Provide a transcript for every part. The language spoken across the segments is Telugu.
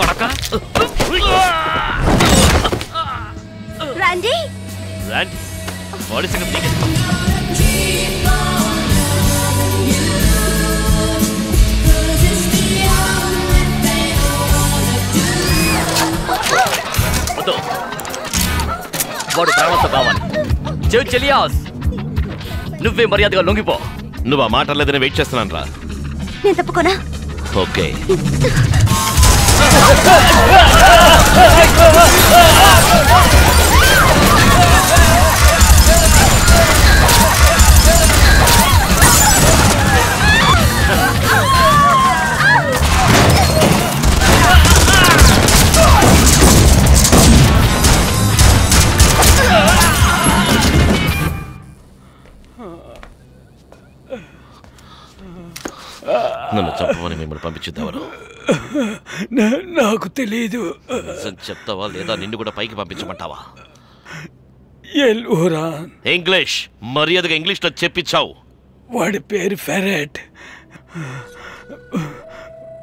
కొడక? రండి. రండి. వాడి సంగతి ప్రేమతో కావాలి. చెవి చెలియాస్. నువ్వే మర్యాదగా లొంగిపో. నువ్వు ఆ మాట లేదని వెయిట్ చేస్తున్నాను రా నేను తప్పుకోనా? ఓకే. నన్ను చంపమని మిమ్మల్ని పంపించుద్దావరు నా- నాకు తెలియదు నిజం చెప్తావా లేదా నిన్ను కూడా పైకి పంపించమంటావా? ఇంగ్లీష్. మర్యాదగా ఇంగ్లీష్లో చెప్పించావు. వాడి పేరు ఫెరెట్.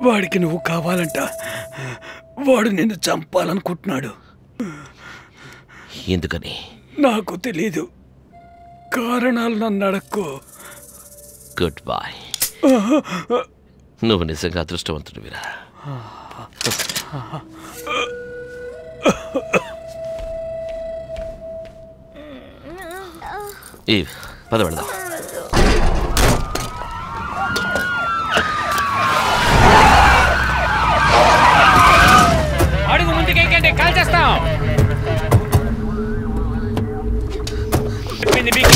వాడికి నువ్వు కావాలంట. వాడు నిన్ను చంపాలనుకుంటున్నాడు. ఎందుకని? నాకు తెలీదు. కారణాలు నన్ను అడక్కు. గుడ్ బాయ్ నువ్వు నిజంగా అదృష్టవంతుడివిరా ఈ పద పెడదాం అడుగు చెప్పింది మీకు